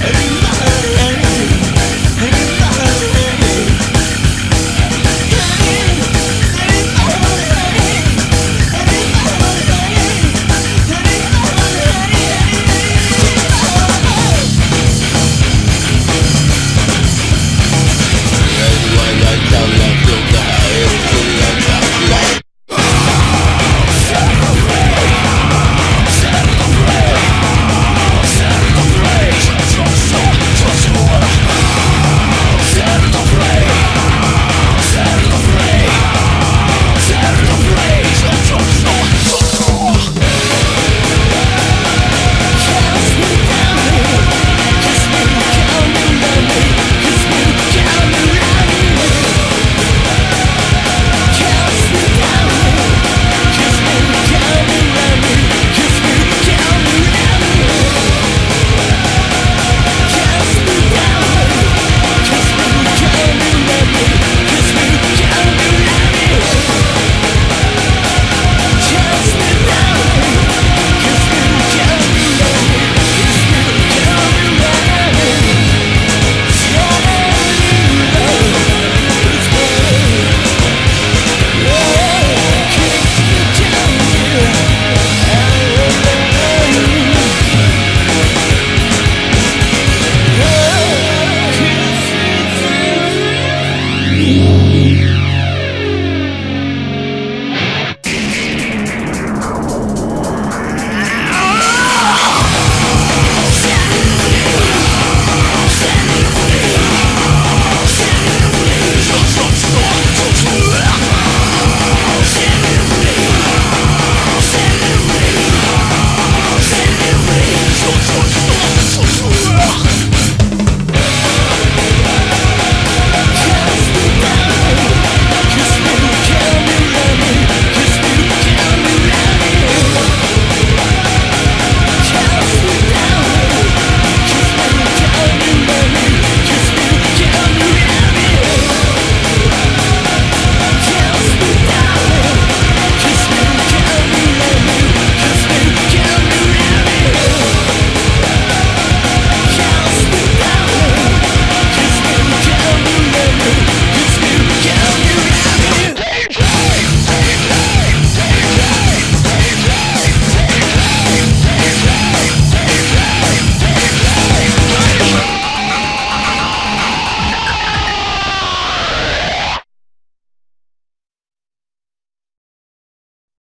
Hey.